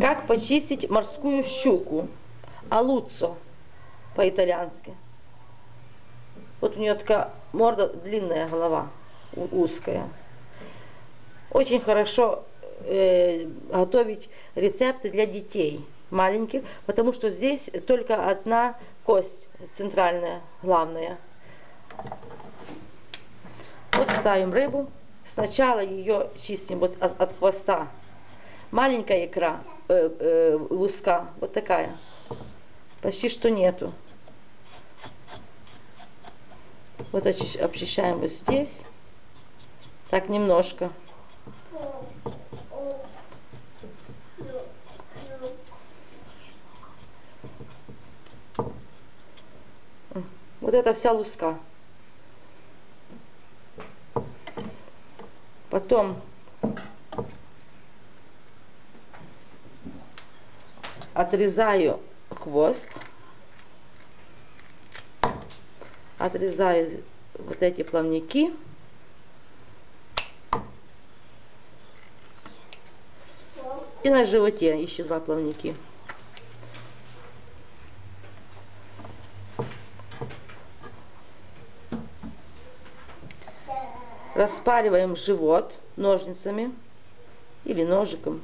Как почистить морскую щуку? Алуццо по-итальянски. Вот у нее такая морда, длинная голова, узкая. Очень хорошо э, готовить рецепты для детей маленьких, потому что здесь только одна кость центральная, главная. Вот ставим рыбу. Сначала ее чистим вот от, от хвоста. Маленькая икра, э, э, луска, вот такая. Почти что нету. Вот очищ- обчищаем вот здесь. Так немножко. Вот это вся луска. Потом отрезаю хвост. Отрезаю вот эти плавники. И на животе еще два плавники. Распариваем живот ножницами или ножиком.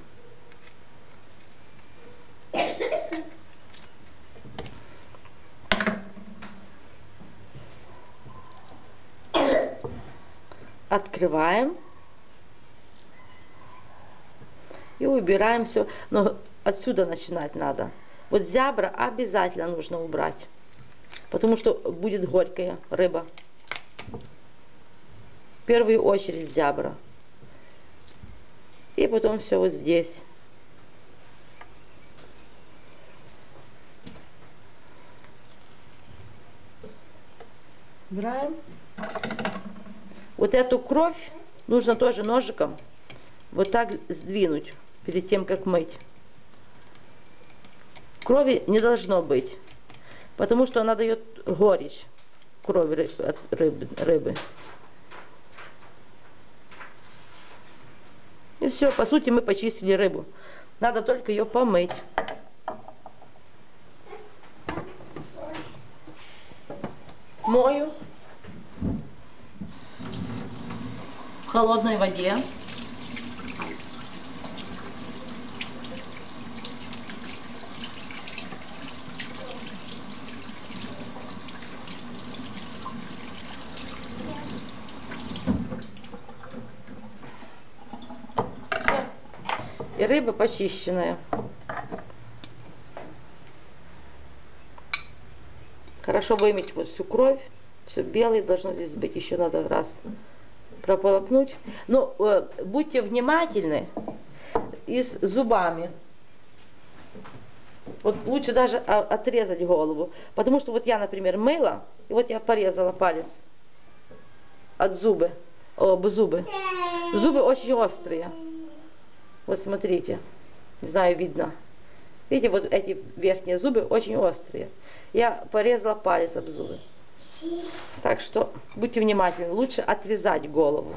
Открываем. И убираем все. Но отсюда начинать надо. Вот зябра обязательно нужно убрать. Потому что будет горькая рыба. В первую очередь зябра. И потом все вот здесь. Убираем. Вот эту кровь нужно тоже ножиком вот так сдвинуть перед тем, как мыть. Крови не должно быть, потому что она дает горечь крови от рыбы. рыбы. И все, по сути, мы почистили рыбу. Надо только ее помыть. Мою в холодной воде. И рыба почищенная. Хорошо вымыть вот всю кровь. Все белое должно здесь быть. Еще надо раз прополокнуть. Но э, будьте внимательны и с зубами. Вот лучше даже отрезать голову. Потому что вот я, например, мыла, и вот я порезала палец от зубы, об зубы. Зубы очень острые. Вот смотрите, не знаю, видно. Видите, вот эти верхние зубы очень острые. Я порезала палец об зубы. Так что будьте внимательны, лучше отрезать голову.